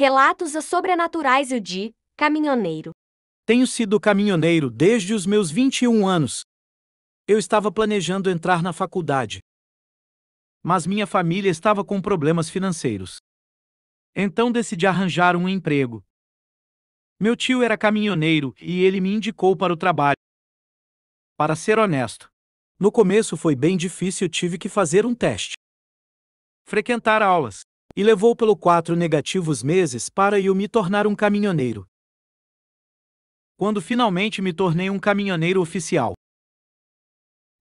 Relatos sobrenaturais e de caminhoneiro. Tenho sido caminhoneiro desde os meus 21 anos. Eu estava planejando entrar na faculdade. Mas minha família estava com problemas financeiros. Então decidi arranjar um emprego. Meu tio era caminhoneiro e ele me indicou para o trabalho. Para ser honesto, no começo foi bem difícil, tive que fazer um teste. Frequentar aulas, e levou pelo quatro negativos meses para eu me tornar um caminhoneiro. Quando finalmente me tornei um caminhoneiro oficial,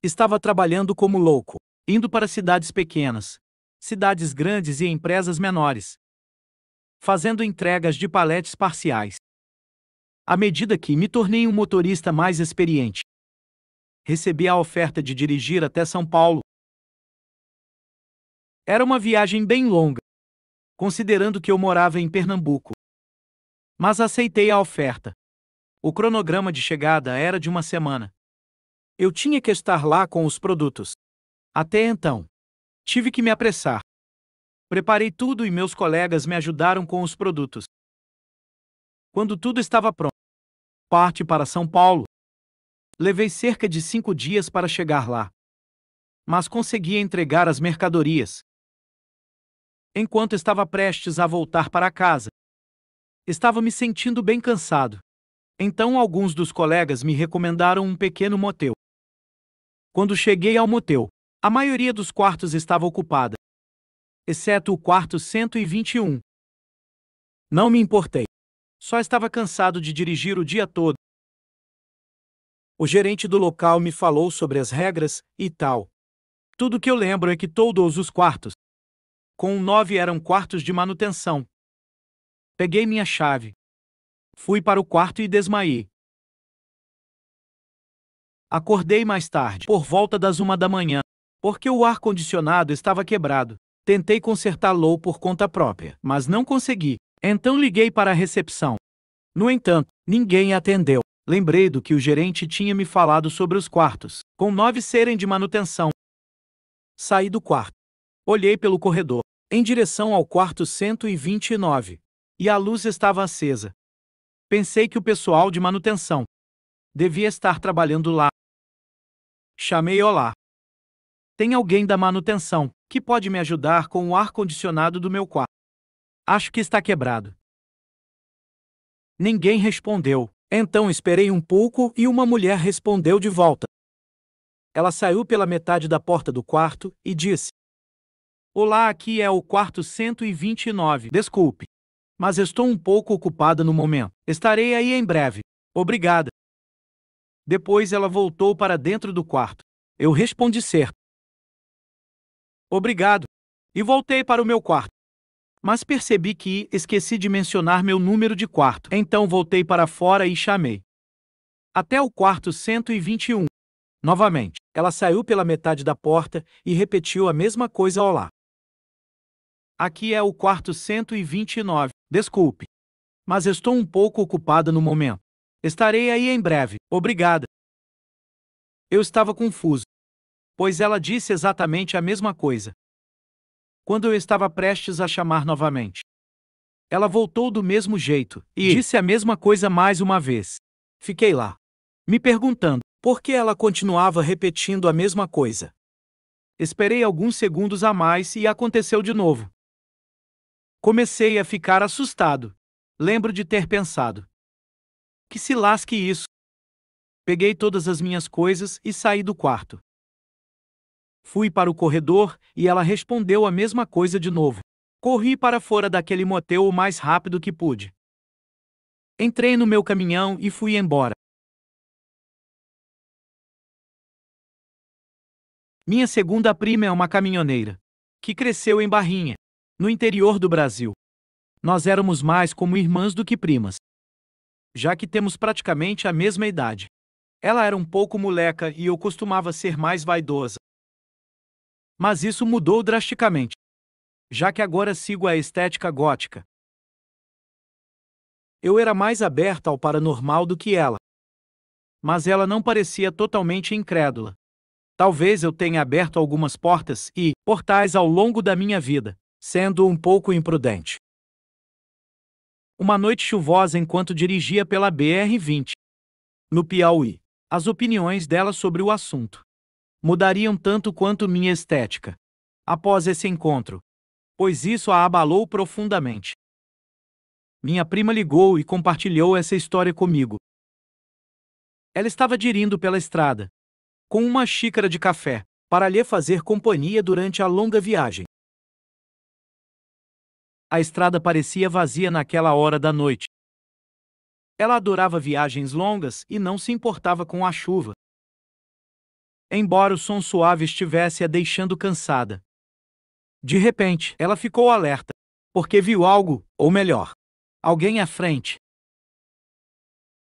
estava trabalhando como louco, indo para cidades pequenas, cidades grandes e empresas menores, fazendo entregas de paletes parciais. À medida que me tornei um motorista mais experiente, recebi a oferta de dirigir até São Paulo. Era uma viagem bem longa, considerando que eu morava em Pernambuco. Mas aceitei a oferta. O cronograma de chegada era de uma semana. Eu tinha que estar lá com os produtos. Até então, tive que me apressar. Preparei tudo e meus colegas me ajudaram com os produtos. Quando tudo estava pronto, parte para São Paulo. Levei cerca de cinco dias para chegar lá. Mas consegui entregar as mercadorias. Enquanto estava prestes a voltar para casa, estava me sentindo bem cansado. Então alguns dos colegas me recomendaram um pequeno motel. Quando cheguei ao motel, a maioria dos quartos estava ocupada exceto o quarto 121. Não me importei. Só estava cansado de dirigir o dia todo. O gerente do local me falou sobre as regras e tal. Tudo que eu lembro é que todos os quartos, com nove eram quartos de manutenção. Peguei minha chave. Fui para o quarto e desmaiei. Acordei mais tarde, por volta das uma da manhã, porque o ar-condicionado estava quebrado. Tentei consertá-lo por conta própria, mas não consegui. Então liguei para a recepção. No entanto, ninguém atendeu. Lembrei do que o gerente tinha me falado sobre os quartos, com nove serem de manutenção. Saí do quarto. Olhei pelo corredor, em direção ao quarto 129, e a luz estava acesa. Pensei que o pessoal de manutenção devia estar trabalhando lá. Chamei Olá. Tem alguém da manutenção que pode me ajudar com o ar-condicionado do meu quarto? Acho que está quebrado. Ninguém respondeu. Então esperei um pouco e uma mulher respondeu de volta. Ela saiu pela metade da porta do quarto e disse: Olá, aqui é o quarto 129. Desculpe, mas estou um pouco ocupada no momento. Estarei aí em breve. Obrigada. Depois ela voltou para dentro do quarto. Eu respondi certo. Obrigado. E voltei para o meu quarto. Mas percebi que esqueci de mencionar meu número de quarto. Então voltei para fora e chamei. Até o quarto 121. Novamente, ela saiu pela metade da porta e repetiu a mesma coisa ao lá. Aqui é o quarto 129. Desculpe. Mas estou um pouco ocupada no momento. Estarei aí em breve. Obrigada. Eu estava confuso pois ela disse exatamente a mesma coisa. Quando eu estava prestes a chamar novamente, ela voltou do mesmo jeito e disse a mesma coisa mais uma vez. Fiquei lá, me perguntando por que ela continuava repetindo a mesma coisa. Esperei alguns segundos a mais e aconteceu de novo. Comecei a ficar assustado. Lembro de ter pensado: que se lasque isso. Peguei todas as minhas coisas e saí do quarto. Fui para o corredor e ela respondeu a mesma coisa de novo. Corri para fora daquele motel o mais rápido que pude. Entrei no meu caminhão e fui embora. Minha segunda prima é uma caminhoneira, que cresceu em Barrinha, no interior do Brasil. Nós éramos mais como irmãs do que primas, já que temos praticamente a mesma idade. Ela era um pouco moleca e eu costumava ser mais vaidosa. Mas isso mudou drasticamente, já que agora sigo a estética gótica. Eu era mais aberta ao paranormal do que ela. Mas ela não parecia totalmente incrédula. Talvez eu tenha aberto algumas portas e portais ao longo da minha vida, sendo um pouco imprudente. Uma noite chuvosa enquanto dirigia pela BR-20. No Piauí. As opiniões dela sobre o assunto mudariam tanto quanto minha estética. Após esse encontro, pois isso a abalou profundamente. Minha prima ligou e compartilhou essa história comigo. Ela estava dirindo pela estrada, com uma xícara de café, para lhe fazer companhia durante a longa viagem. A estrada parecia vazia naquela hora da noite. Ela adorava viagens longas e não se importava com a chuva. Embora o som suave estivesse a deixando cansada. De repente, ela ficou alerta, porque viu algo, ou melhor, alguém à frente.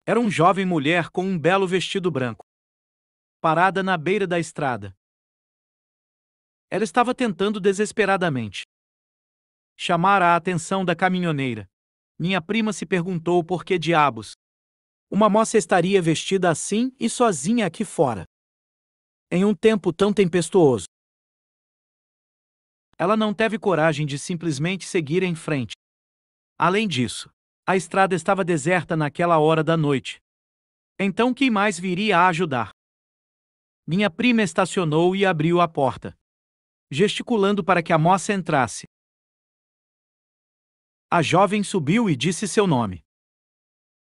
Era uma jovem mulher com um belo vestido branco, parada na beira da estrada. Ela estava tentando desesperadamente chamar a atenção da caminhoneira. Minha prima se perguntou por que diabos uma moça estaria vestida assim e sozinha aqui fora. Em um tempo tão tempestuoso. Ela não teve coragem de simplesmente seguir em frente. Além disso, a estrada estava deserta naquela hora da noite. Então quem mais viria a ajudar? Minha prima estacionou e abriu a porta, gesticulando para que a moça entrasse. A jovem subiu e disse seu nome.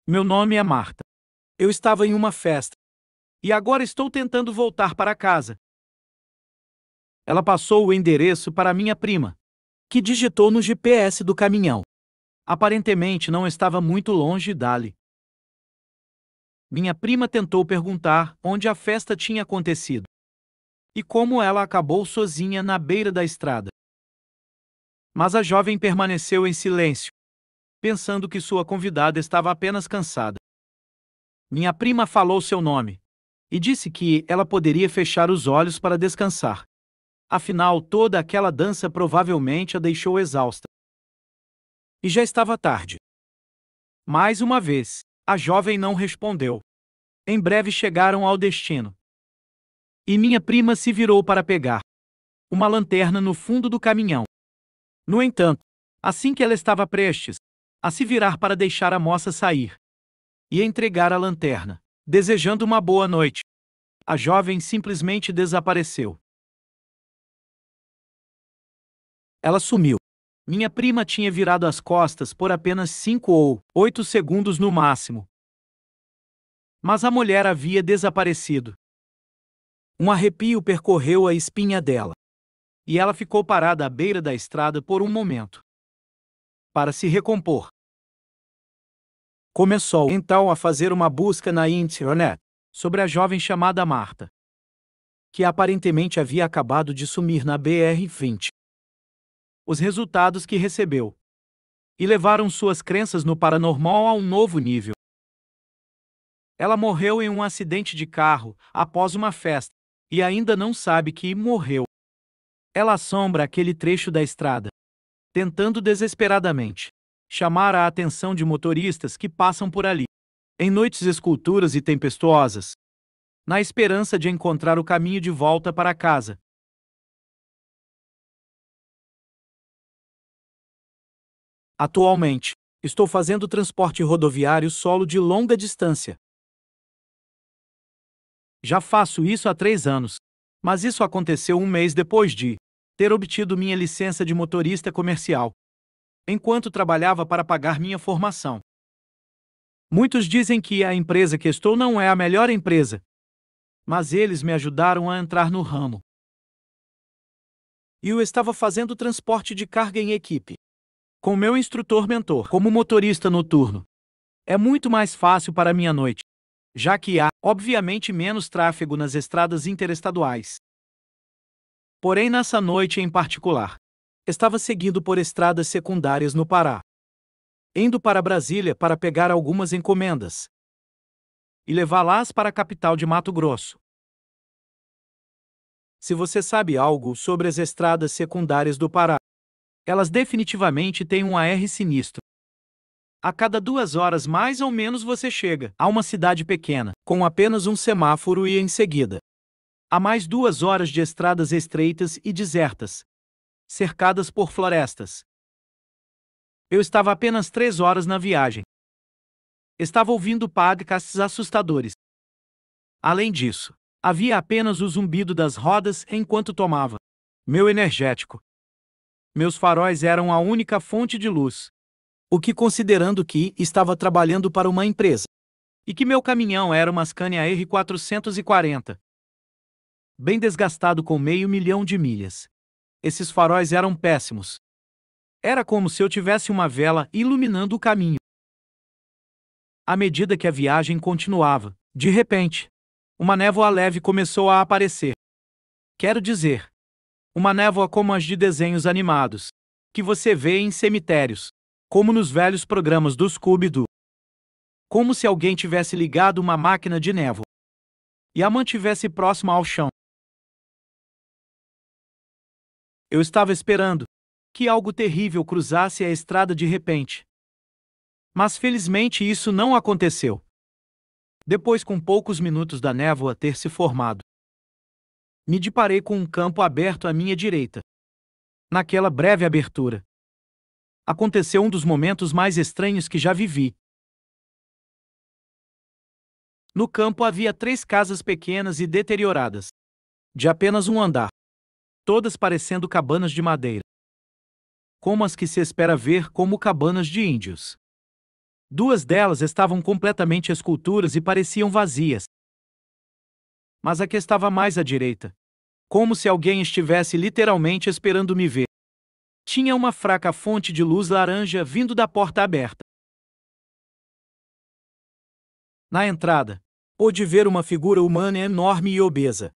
Meu nome é Marta. Eu estava em uma festa. E agora estou tentando voltar para casa. Ela passou o endereço para minha prima, que digitou no GPS do caminhão. Aparentemente não estava muito longe dali. Minha prima tentou perguntar onde a festa tinha acontecido e como ela acabou sozinha na beira da estrada. Mas a jovem permaneceu em silêncio, pensando que sua convidada estava apenas cansada. Minha prima falou seu nome e disse que ela poderia fechar os olhos para descansar. Afinal, toda aquela dança provavelmente a deixou exausta. E já estava tarde. Mais uma vez, a jovem não respondeu. Em breve chegaram ao destino. E minha prima se virou para pegar uma lanterna no fundo do caminhão. No entanto, assim que ela estava prestes a se virar para deixar a moça sair e entregar a lanterna, desejando uma boa noite, a jovem simplesmente desapareceu. Ela sumiu. Minha prima tinha virado as costas por apenas cinco ou oito segundos no máximo. Mas a mulher havia desaparecido. Um arrepio percorreu a espinha dela e ela ficou parada à beira da estrada por um momento. Para se recompor. Começou então a fazer uma busca na internet sobre a jovem chamada Marta, que aparentemente havia acabado de sumir na BR-20. Os resultados que recebeu e levaram suas crenças no paranormal a um novo nível. Ela morreu em um acidente de carro após uma festa e ainda não sabe que morreu. Ela assombra aquele trecho da estrada, tentando desesperadamente chamar a atenção de motoristas que passam por ali, em noites esculturas e tempestuosas, na esperança de encontrar o caminho de volta para casa. Atualmente, estou fazendo transporte rodoviário solo de longa distância. Já faço isso há três anos, mas isso aconteceu um mês depois de ter obtido minha licença de motorista comercial, enquanto trabalhava para pagar minha formação. Muitos dizem que a empresa que estou não é a melhor empresa, mas eles me ajudaram a entrar no ramo. E eu estava fazendo transporte de carga em equipe, com meu instrutor mentor como motorista noturno. É muito mais fácil para minha noite, já que há, obviamente, menos tráfego nas estradas interestaduais. Porém, nessa noite em particular, estava seguindo por estradas secundárias no Pará, indo para Brasília para pegar algumas encomendas e levá-las para a capital de Mato Grosso. Se você sabe algo sobre as estradas secundárias do Pará, elas definitivamente têm um AR sinistro. A cada duas horas mais ou menos você chega a uma cidade pequena, com apenas um semáforo e em seguida Há mais duas horas de estradas estreitas e desertas, cercadas por florestas. Eu estava apenas três horas na viagem. Estava ouvindo podcasts assustadores. Além disso, havia apenas o zumbido das rodas enquanto tomava meu energético. Meus faróis eram a única fonte de luz. O que considerando que estava trabalhando para uma empresa e que meu caminhão era uma Scania R440, bem desgastado com meio milhão de milhas. Esses faróis eram péssimos. Era como se eu tivesse uma vela iluminando o caminho. À medida que a viagem continuava, de repente, uma névoa leve começou a aparecer. Quero dizer, uma névoa como as de desenhos animados, que você vê em cemitérios, como nos velhos programas do Scooby-Doo. Como se alguém tivesse ligado uma máquina de névoa e a mantivesse próxima ao chão. Eu estava esperando que algo terrível cruzasse a estrada de repente. Mas felizmente isso não aconteceu. Depois, com poucos minutos da névoa ter se formado, me deparei com um campo aberto à minha direita. Naquela breve abertura, aconteceu um dos momentos mais estranhos que já vivi. No campo havia três casas pequenas e deterioradas, de apenas um andar todas parecendo cabanas de madeira. Como as que se espera ver como cabanas de índios. Duas delas estavam completamente esculturas e pareciam vazias. Mas a que estava mais à direita, como se alguém estivesse literalmente esperando me ver. Tinha uma fraca fonte de luz laranja vindo da porta aberta. Na entrada, pude ver uma figura humana enorme e obesa.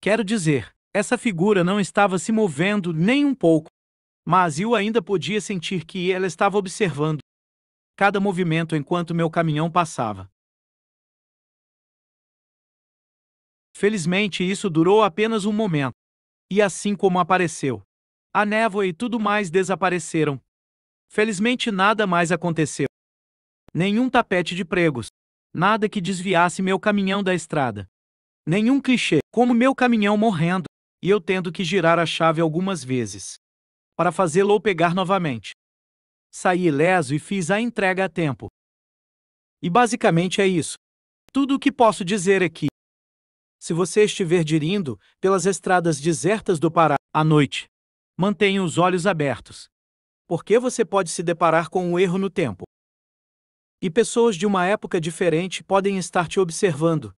Quero dizer, essa figura não estava se movendo nem um pouco, mas eu ainda podia sentir que ela estava observando cada movimento enquanto meu caminhão passava. Felizmente isso durou apenas um momento. E assim como apareceu, a névoa e tudo mais desapareceram. Felizmente nada mais aconteceu. Nenhum tapete de pregos, nada que desviasse meu caminhão da estrada. Nenhum clichê, como meu caminhão morrendo e eu tendo que girar a chave algumas vezes para fazê-lo pegar novamente. Saí ileso e fiz a entrega a tempo. E basicamente é isso. Tudo o que posso dizer é que, se você estiver dirindo pelas estradas desertas do Pará à noite, mantenha os olhos abertos. Porque você pode se deparar com um erro no tempo. E pessoas de uma época diferente podem estar te observando,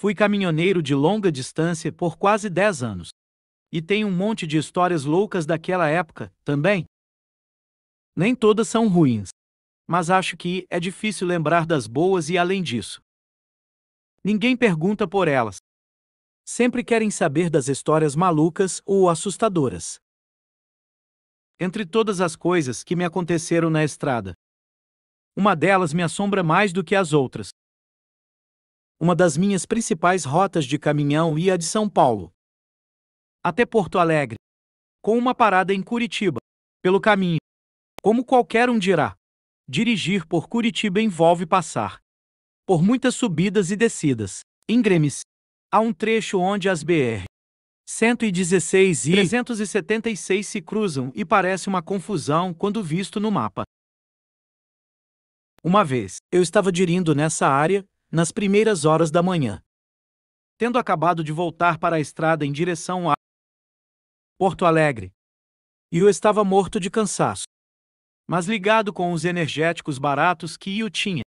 Fui caminhoneiro de longa distância por quase 10 anos. E tenho um monte de histórias loucas daquela época, também. Nem todas são ruins. Mas acho que é difícil lembrar das boas e além disso. Ninguém pergunta por elas. Sempre querem saber das histórias malucas ou assustadoras. Entre todas as coisas que me aconteceram na estrada, uma delas me assombra mais do que as outras. Uma das minhas principais rotas de caminhão ia de São Paulo até Porto Alegre, com uma parada em Curitiba, pelo caminho. Como qualquer um dirá, dirigir por Curitiba envolve passar por muitas subidas e descidas, íngremes. Há um trecho onde as BR 116 e 376 se cruzam e parece uma confusão quando visto no mapa. Uma vez, eu estava dirigindo nessa área nas primeiras horas da manhã. Tendo acabado de voltar para a estrada em direção a Porto Alegre. Eu estava morto de cansaço. Mas ligado com os energéticos baratos que eu tinha.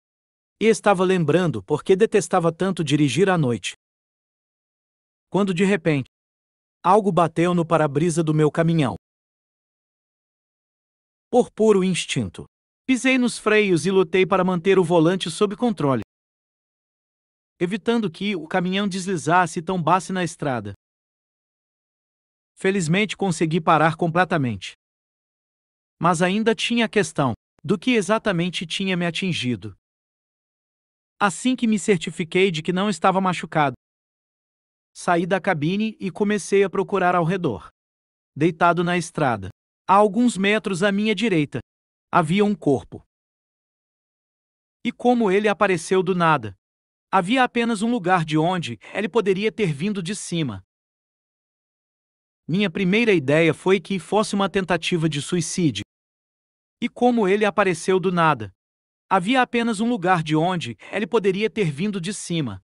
E estava lembrando porque detestava tanto dirigir à noite. Quando de repente, algo bateu no para-brisa do meu caminhão. Por puro instinto, pisei nos freios e lutei para manter o volante sob controle evitando que o caminhão deslizasse e tombasse na estrada. Felizmente consegui parar completamente. Mas ainda tinha a questão do que exatamente tinha me atingido. Assim que me certifiquei de que não estava machucado, saí da cabine e comecei a procurar ao redor. Deitado na estrada, a alguns metros à minha direita, havia um corpo. E como ele apareceu do nada? Havia apenas um lugar de onde ele poderia ter vindo de cima. Minha primeira ideia foi que fosse uma tentativa de suicídio. E como ele apareceu do nada? Havia apenas um lugar de onde ele poderia ter vindo de cima.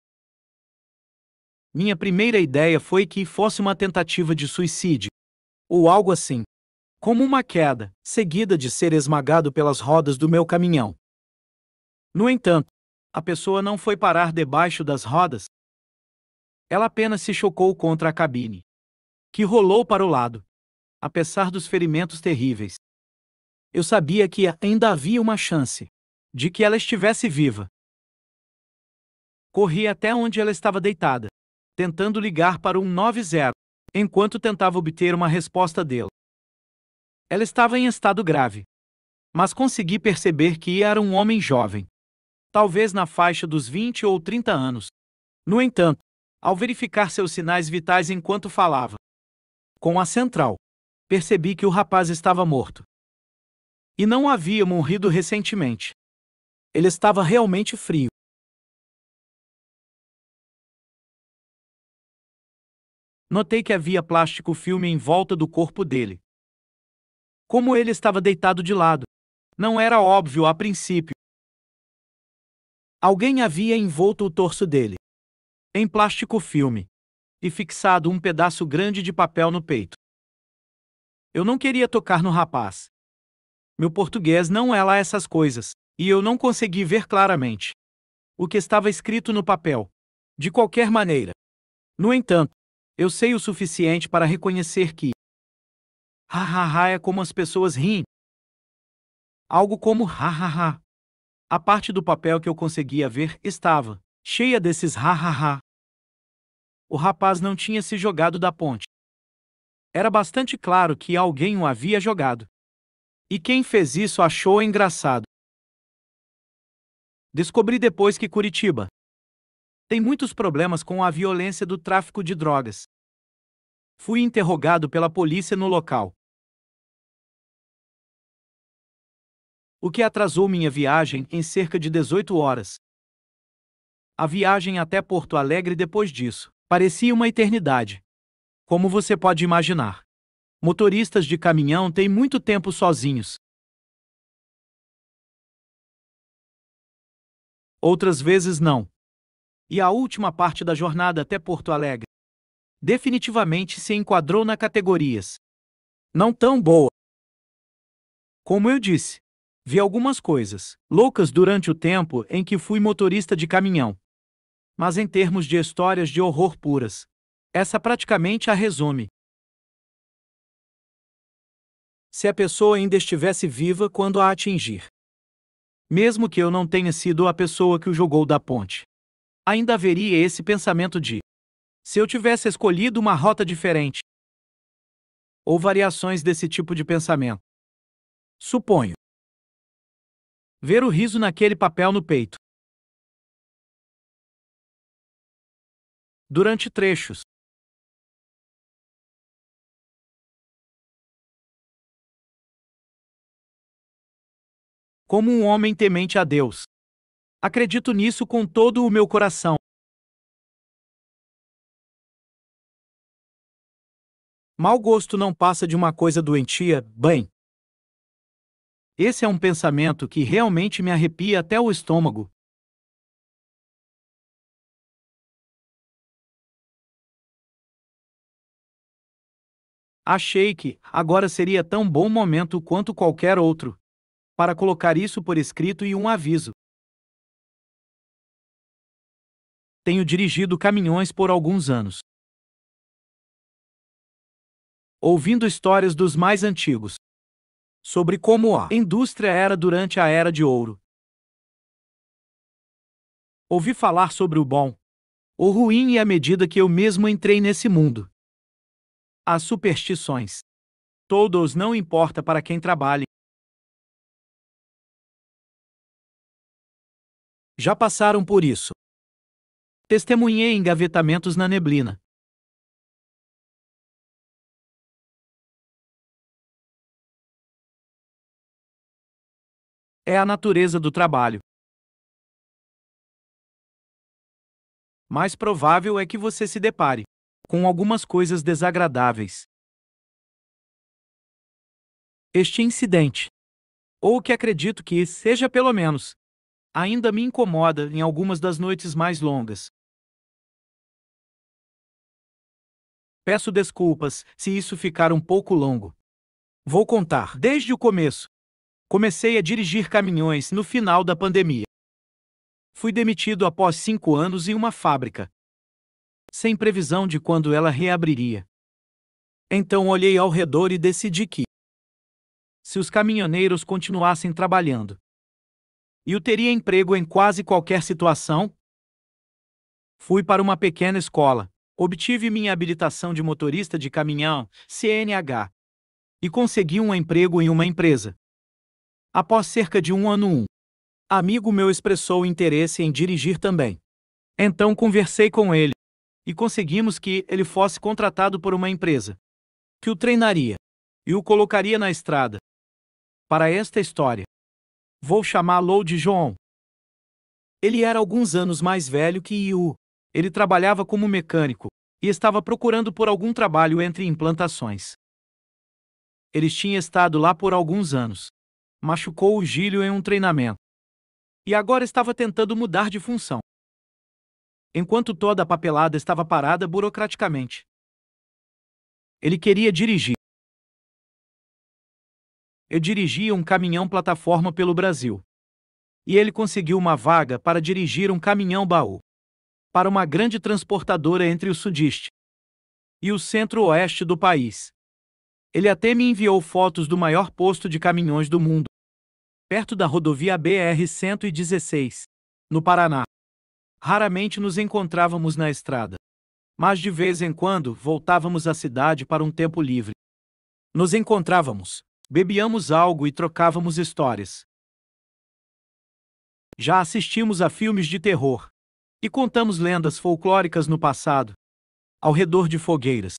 Minha primeira ideia foi que fosse uma tentativa de suicídio. Ou algo assim. Como uma queda, seguida de ser esmagado pelas rodas do meu caminhão. No entanto, a pessoa não foi parar debaixo das rodas. Ela apenas se chocou contra a cabine, que rolou para o lado, apesar dos ferimentos terríveis. Eu sabia que ainda havia uma chance de que ela estivesse viva. Corri até onde ela estava deitada, tentando ligar para o 190, enquanto tentava obter uma resposta dele. Ela estava em estado grave, mas consegui perceber que era um homem jovem, talvez na faixa dos 20 ou 30 anos. No entanto, ao verificar seus sinais vitais enquanto falava com a central, percebi que o rapaz estava morto. E não havia morrido recentemente. Ele estava realmente frio. Notei que havia plástico filme em volta do corpo dele. Como ele estava deitado de lado, não era óbvio a princípio. Alguém havia envolto o torso dele em plástico filme e fixado um pedaço grande de papel no peito. Eu não queria tocar no rapaz. Meu português não é lá essas coisas e eu não consegui ver claramente o que estava escrito no papel. De qualquer maneira. No entanto, eu sei o suficiente para reconhecer que. Ha ha ha é como as pessoas riem. Algo como ha ha ha. A parte do papel que eu conseguia ver estava cheia desses ha ha ha. O rapaz não tinha se jogado da ponte. Era bastante claro que alguém o havia jogado. E quem fez isso achou engraçado. Descobri depois que Curitiba tem muitos problemas com a violência do tráfico de drogas. Fui interrogado pela polícia no local. O que atrasou minha viagem em cerca de 18 horas. A viagem até Porto Alegre depois disso parecia uma eternidade. Como você pode imaginar. Motoristas de caminhão têm muito tempo sozinhos, outras vezes não. E a última parte da jornada até Porto Alegre definitivamente se enquadrou na categorias não tão boa. Como eu disse, vi algumas coisas loucas durante o tempo em que fui motorista de caminhão. Mas em termos de histórias de horror puras, essa praticamente a resume. Se a pessoa ainda estivesse viva quando a atingir mesmo que eu não tenha sido a pessoa que o jogou da ponte. Ainda haveria esse pensamento de: se eu tivesse escolhido uma rota diferente. Ou variações desse tipo de pensamento. Suponho. Ver o riso naquele papel no peito. Durante trechos, como um homem temente a Deus. Acredito nisso com todo o meu coração. Mal gosto não passa de uma coisa doentia, bem. Esse é um pensamento que realmente me arrepia até o estômago. Achei que agora seria tão bom momento quanto qualquer outro para colocar isso por escrito e um aviso. Tenho dirigido caminhões por alguns anos. Ouvindo histórias dos mais antigos sobre como a indústria era durante a era de ouro. Ouvi falar sobre o bom, o ruim e à medida que eu mesmo entrei nesse mundo. As superstições. Todos não importa para quem trabalhe, Já passaram por isso. Testemunhei engavetamentos na neblina. É a natureza do trabalho. Mais provável é que você se depare com algumas coisas desagradáveis Este incidente, ou o que acredito que seja pelo menos, ainda me incomoda em algumas das noites mais longas. Peço desculpas se isso ficar um pouco longo. Vou contar desde o começo. Comecei a dirigir caminhões no final da pandemia. Fui demitido após cinco anos em uma fábrica, sem previsão de quando ela reabriria. Então olhei ao redor e decidi que, se os caminhoneiros continuassem trabalhando, eu teria emprego em quase qualquer situação. Fui para uma pequena escola, obtive minha habilitação de motorista de caminhão, CNH, e consegui um emprego em uma empresa. Após cerca de um ano, um amigo meu expressou interesse em dirigir também. Então conversei com ele e conseguimos que ele fosse contratado por uma empresa que o treinaria e o colocaria na estrada. Para esta história, vou chamá-lo de João. Ele era alguns anos mais velho que Yu. Ele trabalhava como mecânico e estava procurando por algum trabalho entre implantações. Ele tinha estado lá por alguns anos. Machucou o gílio em um treinamento e agora estava tentando mudar de função. Enquanto toda a papelada estava parada burocraticamente. Ele queria dirigir. Eu dirigia um caminhão plataforma pelo Brasil. E ele conseguiu uma vaga para dirigir um caminhão baú. Para uma grande transportadora entre o Sudeste e o centro-oeste do país. Ele até me enviou fotos do maior posto de caminhões do mundo perto da rodovia BR-116, no Paraná. Raramente nos encontrávamos na estrada. Mas de vez em quando voltávamos à cidade para um tempo livre. Nos encontrávamos, bebíamos algo e trocávamos histórias. Já assistimos a filmes de terror e contamos lendas folclóricas no passado, ao redor de fogueiras.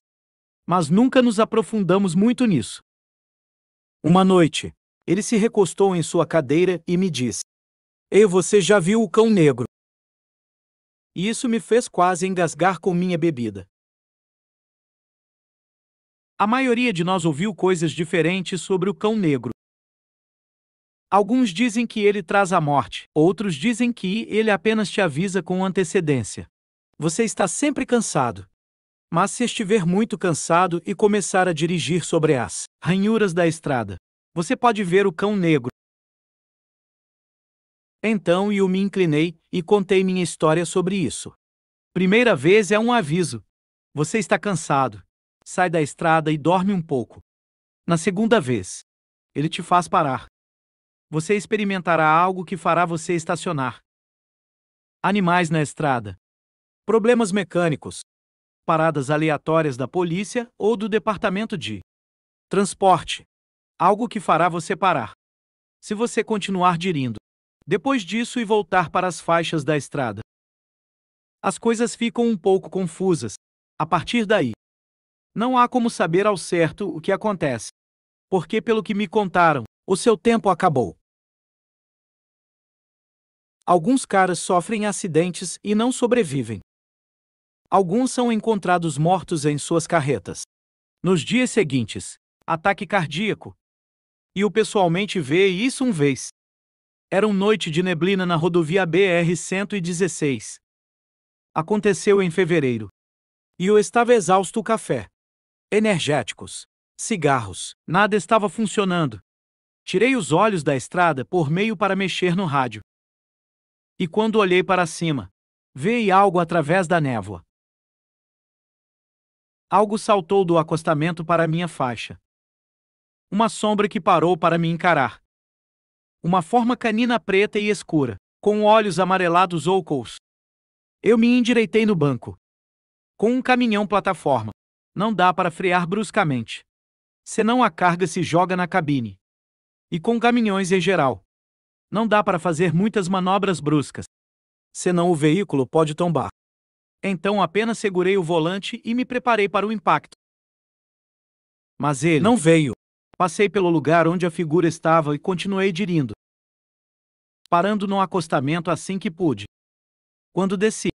Mas nunca nos aprofundamos muito nisso. Uma noite, ele se recostou em sua cadeira e me disse: Ei, você já viu o cão negro? E isso me fez quase engasgar com minha bebida. A maioria de nós ouviu coisas diferentes sobre o cão negro. Alguns dizem que ele traz a morte, outros dizem que ele apenas te avisa com antecedência. Você está sempre cansado. Mas se estiver muito cansado e começar a dirigir sobre as ranhuras da estrada, você pode ver o cão negro. Então eu me inclinei e contei minha história sobre isso. Primeira vez é um aviso. Você está cansado. Sai da estrada e dorme um pouco. Na segunda vez, ele te faz parar. Você experimentará algo que fará você estacionar. Animais na estrada. Problemas mecânicos. Paradas aleatórias da polícia ou do departamento de transporte algo que fará você parar. Se você continuar dirindo, depois disso e voltar para as faixas da estrada. As coisas ficam um pouco confusas. A partir daí, não há como saber ao certo o que acontece. Porque, pelo que me contaram, o seu tempo acabou. Alguns caras sofrem acidentes e não sobrevivem. Alguns são encontrados mortos em suas carretas. Nos dias seguintes, ataque cardíaco, e o pessoalmente vê isso um vez. Era uma noite de neblina na rodovia BR-116. Aconteceu em fevereiro. E eu estava exausto o café. Energéticos. Cigarros. Nada estava funcionando. Tirei os olhos da estrada por meio para mexer no rádio. E quando olhei para cima, vi algo através da névoa. Algo saltou do acostamento para minha faixa. Uma sombra que parou para me encarar. Uma forma canina preta e escura, com olhos amarelados ocos. Eu me endireitei no banco. Com um caminhão plataforma, não dá para frear bruscamente. Senão a carga se joga na cabine. E com caminhões em geral, não dá para fazer muitas manobras bruscas. Senão o veículo pode tombar. Então apenas segurei o volante e me preparei para o impacto. Mas ele não veio. Passei pelo lugar onde a figura estava e continuei dirindo. Parando no acostamento assim que pude. Quando desci,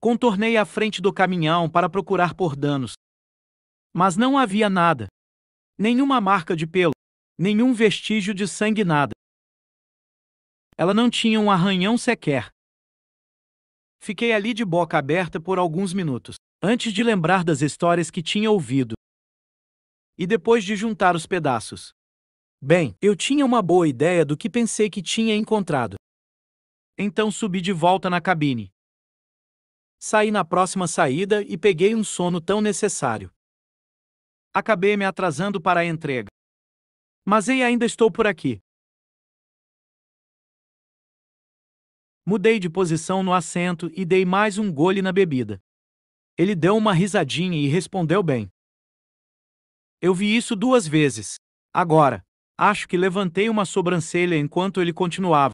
contornei a frente do caminhão para procurar por danos. Mas não havia nada. Nenhuma marca de pelo, Nenhum vestígio de sangue nada. Ela não tinha um arranhão sequer. Fiquei ali de boca aberta por alguns minutos, antes de lembrar das histórias que tinha ouvido. E depois de juntar os pedaços. Bem, eu tinha uma boa ideia do que pensei que tinha encontrado. Então subi de volta na cabine. Saí na próxima saída e peguei um sono tão necessário. Acabei me atrasando para a entrega. Mas ei, ainda estou por aqui. Mudei de posição no assento e dei mais um gole na bebida. Ele deu uma risadinha e respondeu bem. Eu vi isso duas vezes. Agora, acho que levantei uma sobrancelha enquanto ele continuava.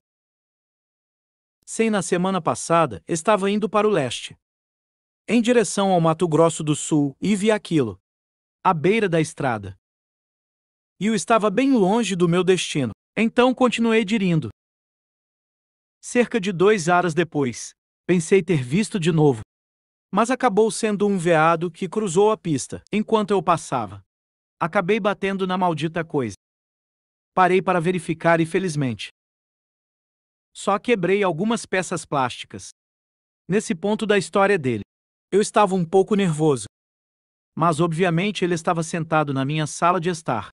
Sem na semana passada, estava indo para o leste. Em direção ao Mato Grosso do Sul, e vi aquilo. À beira da estrada e eu estava bem longe do meu destino. Então continuei dirindo. Cerca de dois horas depois, pensei ter visto de novo. Mas acabou sendo um veado que cruzou a pista enquanto eu passava. Acabei batendo na maldita coisa. Parei para verificar e felizmente. Só quebrei algumas peças plásticas. Nesse ponto da história dele, eu estava um pouco nervoso. Mas obviamente ele estava sentado na minha sala de estar.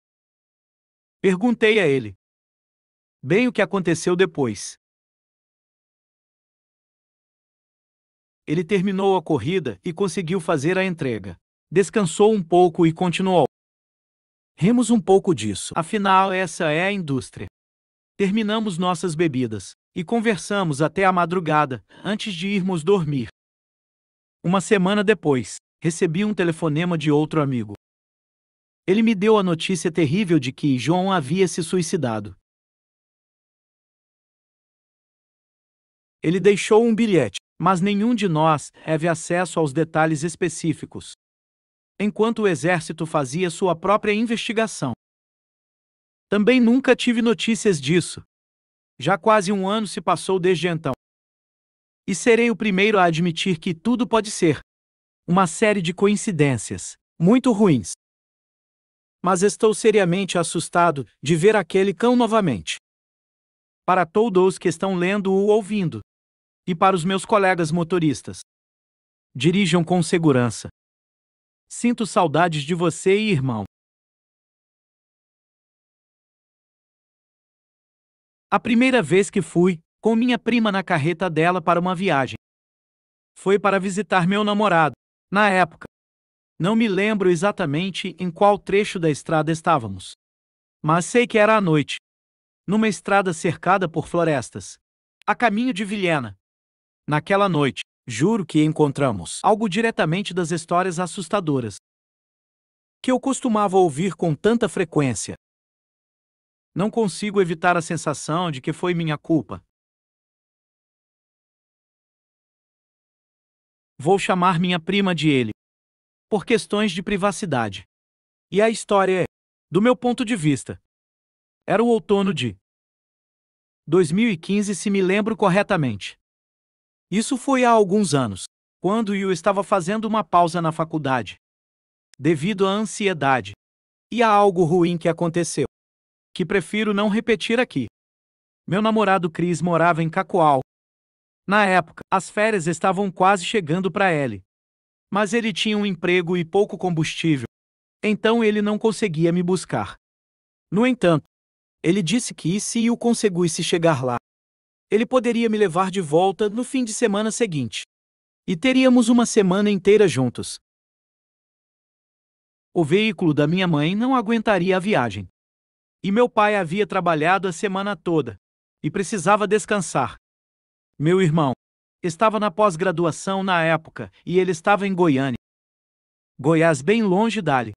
Perguntei a ele. Bem o que aconteceu depois. Ele terminou a corrida e conseguiu fazer a entrega. Descansou um pouco e continuou. Remos um pouco disso, afinal, essa é a indústria. Terminamos nossas bebidas e conversamos até a madrugada, antes de irmos dormir. Uma semana depois, recebi um telefonema de outro amigo. Ele me deu a notícia terrível de que João havia se suicidado. Ele deixou um bilhete, mas nenhum de nós teve acesso aos detalhes específicos. Enquanto o exército fazia sua própria investigação. Também nunca tive notícias disso. Já quase um ano se passou desde então. E serei o primeiro a admitir que tudo pode ser uma série de coincidências, muito ruins mas estou seriamente assustado de ver aquele cão novamente. Para todos que estão lendo ou ouvindo, e para os meus colegas motoristas, dirijam com segurança. Sinto saudades de você e irmão. A primeira vez que fui, com minha prima na carreta dela para uma viagem, foi para visitar meu namorado, na época, não me lembro exatamente em qual trecho da estrada estávamos. Mas sei que era à noite. Numa estrada cercada por florestas. A caminho de Vilhena. Naquela noite, juro que encontramos algo diretamente das histórias assustadoras que eu costumava ouvir com tanta frequência. Não consigo evitar a sensação de que foi minha culpa. Vou chamar minha prima de ele por questões de privacidade. E a história é, do meu ponto de vista, era o outono de 2015, se me lembro corretamente. Isso foi há alguns anos, quando eu estava fazendo uma pausa na faculdade, devido à ansiedade e a algo ruim que aconteceu, que prefiro não repetir aqui. Meu namorado Chris morava em Cacoal. Na época, as férias estavam quase chegando para ele, mas ele tinha um emprego e pouco combustível. Então ele não conseguia me buscar. No entanto, ele disse que se eu conseguisse chegar lá, ele poderia me levar de volta no fim de semana seguinte. E teríamos uma semana inteira juntos. O veículo da minha mãe não aguentaria a viagem. E meu pai havia trabalhado a semana toda e precisava descansar. Meu irmão, Estava na pós-graduação na época e ele estava em Goiânia. Goiás, bem longe dali.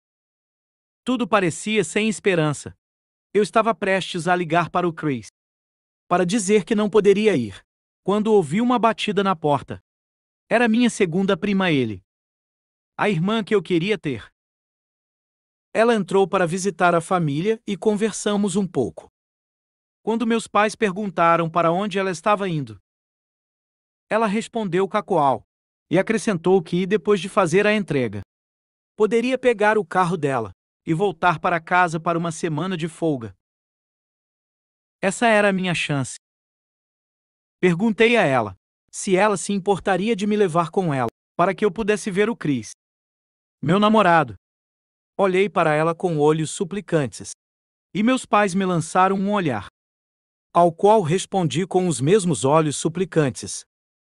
Tudo parecia sem esperança. Eu estava prestes a ligar para o Chris para dizer que não poderia ir, quando ouvi uma batida na porta. Era minha segunda prima ele. A irmã que eu queria ter. Ela entrou para visitar a família e conversamos um pouco. Quando meus pais perguntaram para onde ela estava indo, ela respondeu cacoal e acrescentou que, depois de fazer a entrega, poderia pegar o carro dela e voltar para casa para uma semana de folga. Essa era a minha chance. Perguntei a ela se ela se importaria de me levar com ela, para que eu pudesse ver o Chris. Meu namorado. Olhei para ela com olhos suplicantes. E meus pais me lançaram um olhar. Ao qual respondi com os mesmos olhos suplicantes.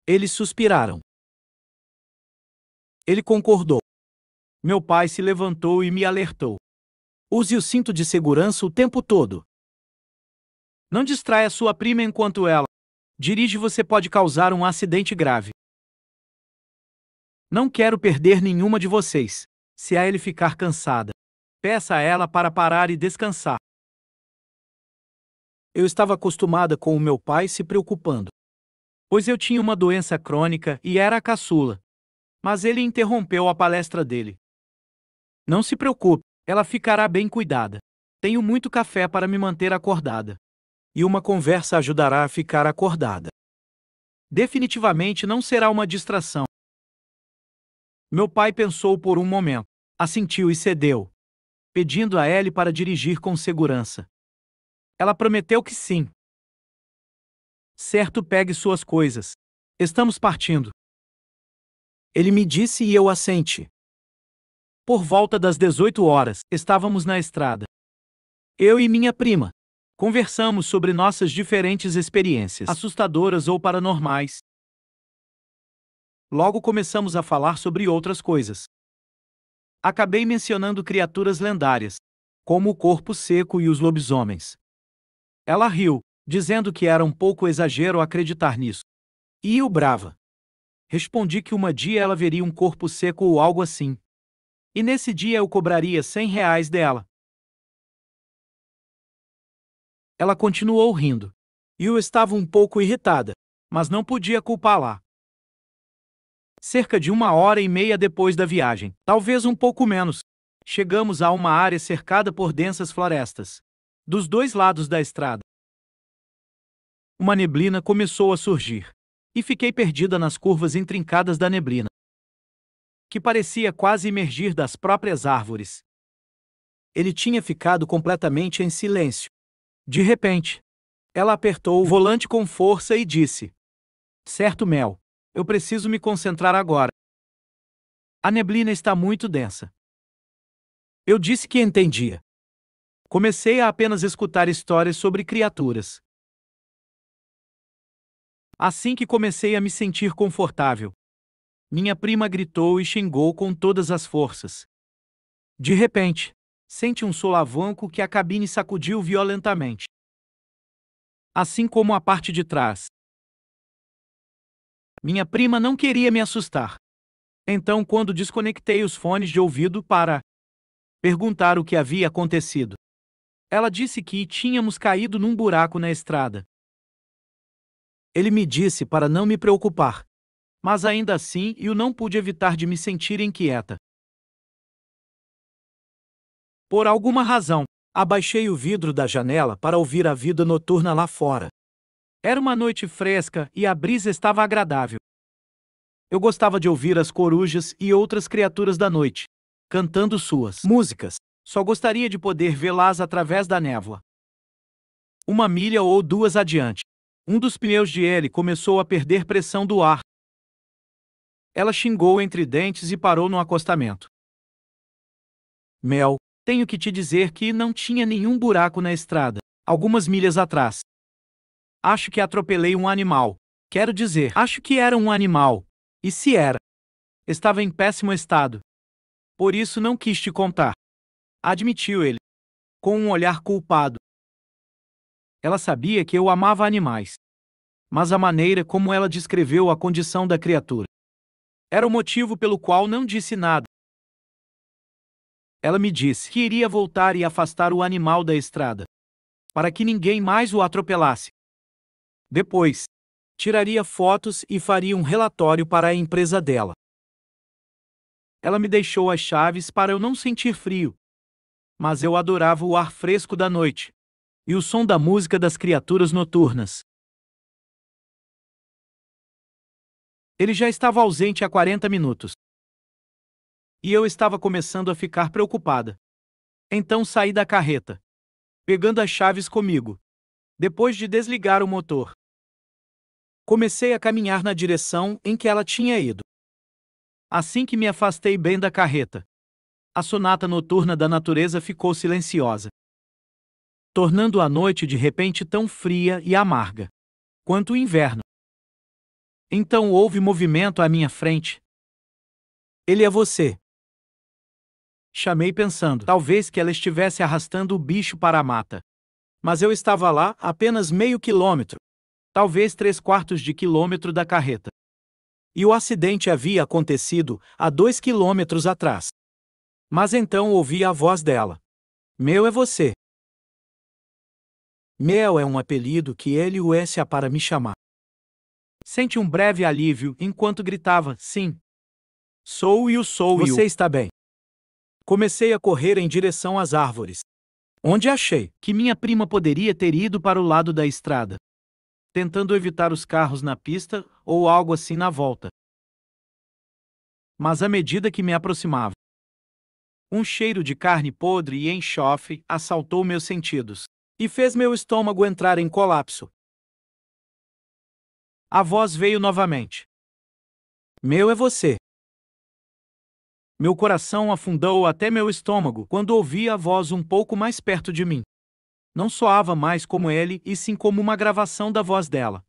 Eles suspiraram. Ele concordou. Meu pai se levantou e me alertou. Use o cinto de segurança o tempo todo. Não distraia sua prima enquanto ela dirige, você pode causar um acidente grave. Não quero perder nenhuma de vocês. Se a ele ficar cansada, peça a ela para parar e descansar. Eu estava acostumada com o meu pai se preocupando. Pois eu tinha uma doença crônica e era a caçula. Mas ele interrompeu a palestra dele. Não se preocupe, ela ficará bem cuidada. Tenho muito café para me manter acordada. E uma conversa ajudará a ficar acordada. Definitivamente não será uma distração. Meu pai pensou por um momento, assentiu e cedeu, pedindo a Ellie para dirigir com segurança. Ela prometeu que sim. Certo, pegue suas coisas. Estamos partindo. Ele me disse e eu assenti. Por volta das 18 horas, estávamos na estrada. Eu e minha prima. Conversamos sobre nossas diferentes experiências, assustadoras ou paranormais. Logo começamos a falar sobre outras coisas. Acabei mencionando criaturas lendárias, como o corpo seco e os lobisomens. Ela riu, dizendo que era um pouco exagero acreditar nisso. E eu brava. Respondi que uma dia ela veria um corpo seco ou algo assim. E nesse dia eu cobraria cem reais dela. Ela continuou rindo. Eu estava um pouco irritada, mas não podia culpá-la. Cerca de uma hora e meia depois da viagem, talvez um pouco menos, chegamos a uma área cercada por densas florestas. Dos dois lados da estrada. Uma neblina começou a surgir. E fiquei perdida nas curvas intrincadas da neblina. Que parecia quase emergir das próprias árvores. Ele tinha ficado completamente em silêncio. De repente, ela apertou o volante com força e disse: Certo, Mel. Eu preciso me concentrar agora. A neblina está muito densa. Eu disse que entendia. Comecei a apenas escutar histórias sobre criaturas. Assim que comecei a me sentir confortável, minha prima gritou e xingou com todas as forças. De repente, sente um solavanco que a cabine sacudiu violentamente. Assim como a parte de trás. Minha prima não queria me assustar. Então, quando desconectei os fones de ouvido para perguntar o que havia acontecido, ela disse que tínhamos caído num buraco na estrada. Ele me disse para não me preocupar. Mas ainda assim eu não pude evitar de me sentir inquieta. Por alguma razão, abaixei o vidro da janela para ouvir a vida noturna lá fora. Era uma noite fresca e a brisa estava agradável. Eu gostava de ouvir as corujas e outras criaturas da noite, cantando suas músicas. Só gostaria de poder vê-las através da névoa. Uma milha ou duas adiante, um dos pneus de ele começou a perder pressão do ar. Ela xingou entre dentes e parou no acostamento. Mel, tenho que te dizer que não tinha nenhum buraco na estrada, algumas milhas atrás. Acho que atropelei um animal. Quero dizer, acho que era um animal. E se era? Estava em péssimo estado. Por isso não quis te contar admitiu ele, com um olhar culpado. Ela sabia que eu amava animais. Mas a maneira como ela descreveu a condição da criatura era o motivo pelo qual não disse nada. Ela me disse que iria voltar e afastar o animal da estrada, para que ninguém mais o atropelasse. Depois, tiraria fotos e faria um relatório para a empresa dela. Ela me deixou as chaves para eu não sentir frio, mas eu adorava o ar fresco da noite e o som da música das criaturas noturnas. Ele já estava ausente há 40 minutos. E eu estava começando a ficar preocupada. Então saí da carreta, pegando as chaves comigo, depois de desligar o motor. Comecei a caminhar na direção em que ela tinha ido. Assim que me afastei bem da carreta, a sonata noturna da natureza ficou silenciosa, tornando a noite de repente tão fria e amarga quanto o inverno. Então houve movimento à minha frente. Ele é você. Chamei pensando, talvez que ela estivesse arrastando o bicho para a mata. Mas eu estava lá apenas meio quilômetro, talvez três quartos de quilômetro da carreta. E o acidente havia acontecido a dois quilômetros atrás. Mas então ouvi a voz dela. Meu é você. Mel é um apelido que ele usa para me chamar. Sente um breve alívio enquanto gritava: Sim. Sou e o sou Você e o. está bem. Comecei a correr em direção às árvores, onde achei que minha prima poderia ter ido para o lado da estrada tentando evitar os carros na pista ou algo assim na volta. Mas à medida que me aproximava, um cheiro de carne podre e enxofre assaltou meus sentidos e fez meu estômago entrar em colapso. A voz veio novamente. Meu é você. Meu coração afundou até meu estômago quando ouvi a voz um pouco mais perto de mim não soava mais como ele e sim como uma gravação da voz dela.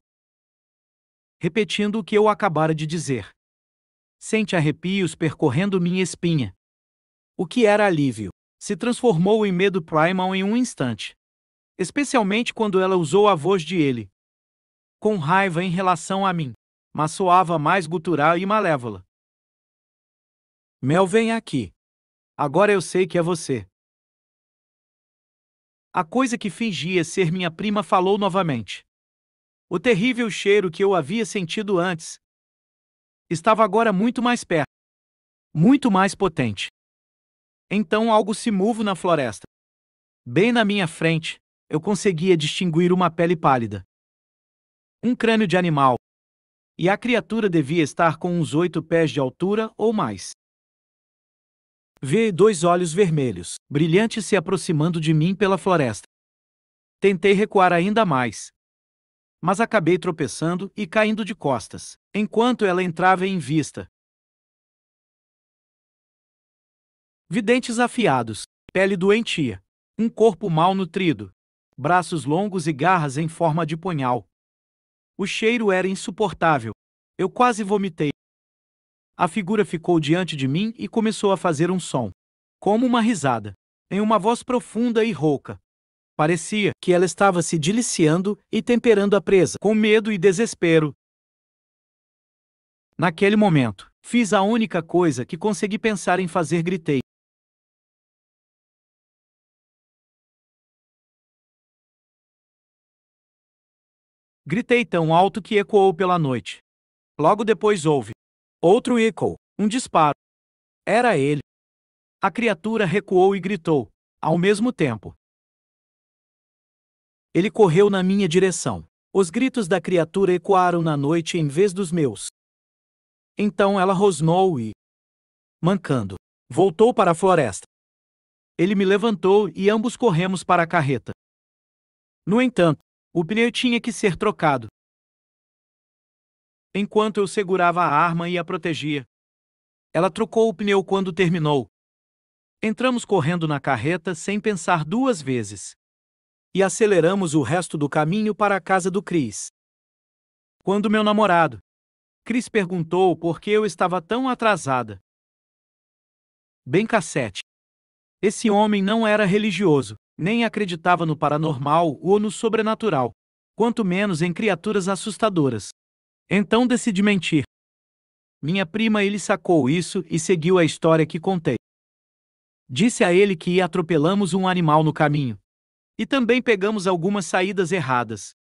Repetindo o que eu acabara de dizer. Sente arrepios percorrendo minha espinha. O que era alívio se transformou em medo primal em um instante. Especialmente quando ela usou a voz de ele. Com raiva em relação a mim, mas soava mais gutural e malévola. Mel, vem aqui. Agora eu sei que é você. A coisa que fingia ser minha prima falou novamente. O terrível cheiro que eu havia sentido antes estava agora muito mais perto, muito mais potente. Então algo se move na floresta. Bem na minha frente, eu conseguia distinguir uma pele pálida. Um crânio de animal. E a criatura devia estar com uns oito pés de altura ou mais. Vi dois olhos vermelhos, brilhantes se aproximando de mim pela floresta. Tentei recuar ainda mais. Mas acabei tropeçando e caindo de costas, enquanto ela entrava em vista. Videntes afiados, pele doentia, um corpo mal nutrido, braços longos e garras em forma de punhal. O cheiro era insuportável. Eu quase vomitei. A figura ficou diante de mim e começou a fazer um som, como uma risada, em uma voz profunda e rouca. Parecia que ela estava se deliciando e temperando a presa, com medo e desespero. Naquele momento, fiz a única coisa que consegui pensar em fazer: gritei. Gritei tão alto que ecoou pela noite. Logo depois houve Outro eco, um disparo. Era ele. A criatura recuou e gritou, ao mesmo tempo. Ele correu na minha direção. Os gritos da criatura ecoaram na noite em vez dos meus. Então ela rosnou e, mancando, voltou para a floresta. Ele me levantou e ambos corremos para a carreta. No entanto, o pneu tinha que ser trocado, enquanto eu segurava a arma e a protegia. Ela trocou o pneu quando terminou. Entramos correndo na carreta sem pensar duas vezes. E aceleramos o resto do caminho para a casa do Chris. Quando meu namorado, Chris perguntou por que eu estava tão atrasada. Bem cassete. Esse homem não era religioso, nem acreditava no paranormal ou no sobrenatural, quanto menos em criaturas assustadoras. Então decidi mentir. Minha prima ele sacou isso e seguiu a história que contei. Disse a ele que atropelamos um animal no caminho. E também pegamos algumas saídas erradas.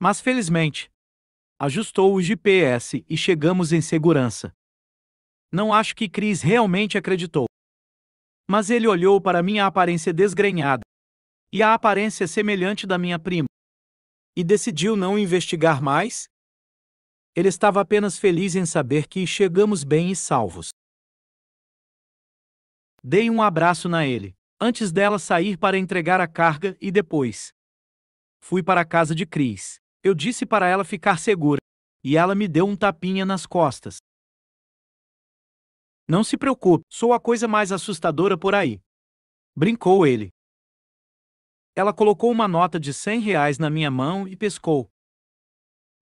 Mas felizmente, ajustou o GPS e chegamos em segurança. Não acho que Chris realmente acreditou. Mas ele olhou para minha aparência desgrenhada e a aparência semelhante da minha prima e decidiu não investigar mais ele estava apenas feliz em saber que chegamos bem e salvos. Dei um abraço na ele, antes dela sair para entregar a carga e depois. Fui para a casa de Cris. Eu disse para ela ficar segura. E ela me deu um tapinha nas costas. Não se preocupe, sou a coisa mais assustadora por aí. Brincou ele. Ela colocou uma nota de cem reais na minha mão e pescou.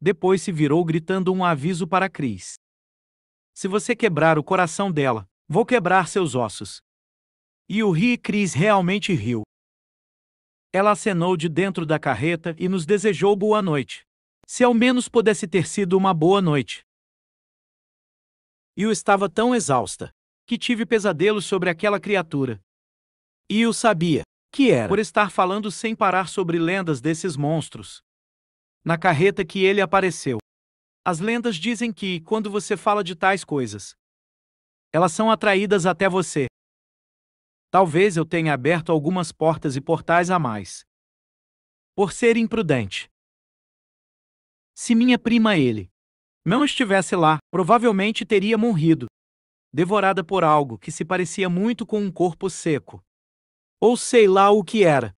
Depois se virou gritando um aviso para Cris. Se você quebrar o coração dela, vou quebrar seus ossos. E o Ri Cris realmente riu. Ela acenou de dentro da carreta e nos desejou boa noite. Se ao menos pudesse ter sido uma boa noite. Eu estava tão exausta que tive pesadelos sobre aquela criatura. E eu sabia que era por estar falando sem parar sobre lendas desses monstros. Na carreta que ele apareceu. As lendas dizem que, quando você fala de tais coisas, elas são atraídas até você. Talvez eu tenha aberto algumas portas e portais a mais. Por ser imprudente. Se minha prima ele não estivesse lá, provavelmente teria morrido, devorada por algo que se parecia muito com um corpo seco. Ou sei lá o que era.